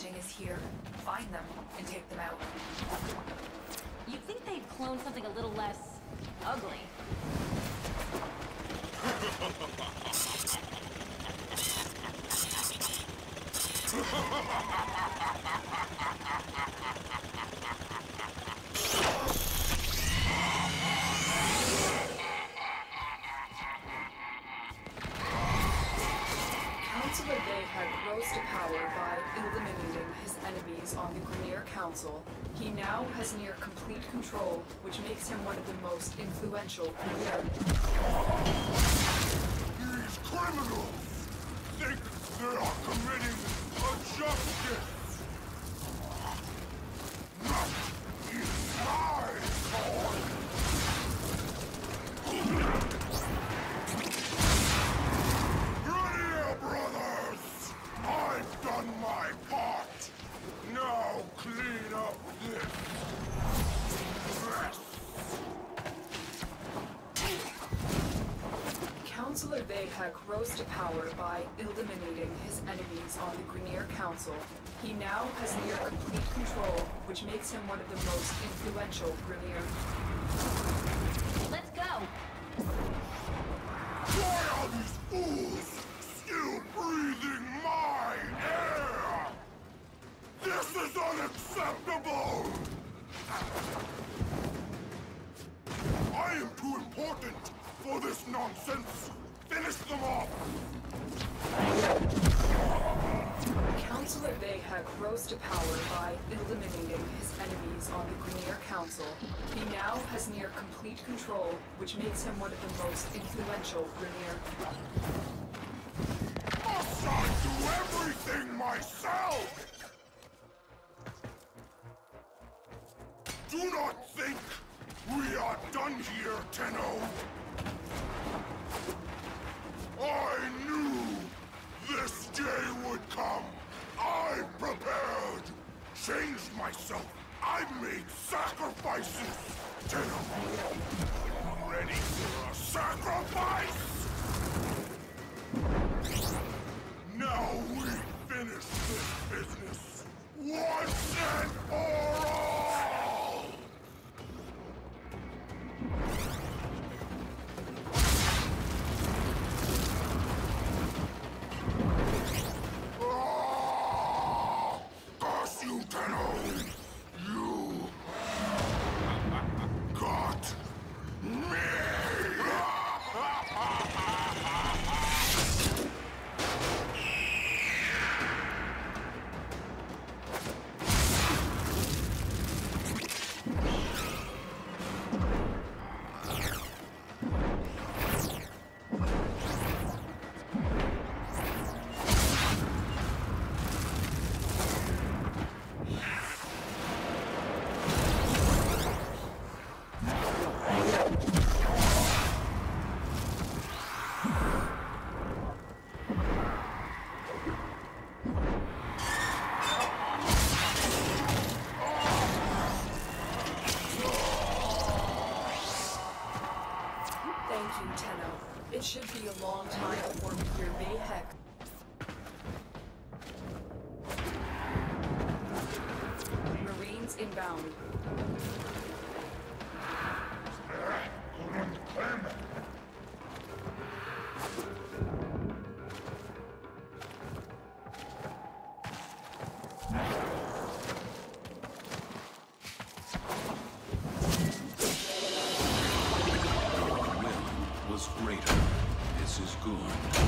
Is here. Find them and take them out. You'd think they'd clone something a little less... ugly. Councillor Vay Hek rose to power by eliminating his enemies on the Grineer Council. He now has near complete control, which makes him one of the most influential Grineer. These criminals Councillor Vay Hek rose to power by eliminating his enemies on the Grineer Council. He now has near complete control, which makes him one of the most influential Grineer. Let's go! Why are these fools still breathing my air? This is unacceptable! I am too important for this nonsense! Finish them off! Councillor Vay Hek rose to power by eliminating his enemies on the Grineer Council. He now has near complete control, which makes him one of the most influential Grineer. Must I do everything myself? Do not think we are done here, Tenno. Myself. I made sacrifices. Tenno, ready for a sacrifice? You, Tenno. It should be a long time before we hear Vay Hek. Marines inbound. Is good.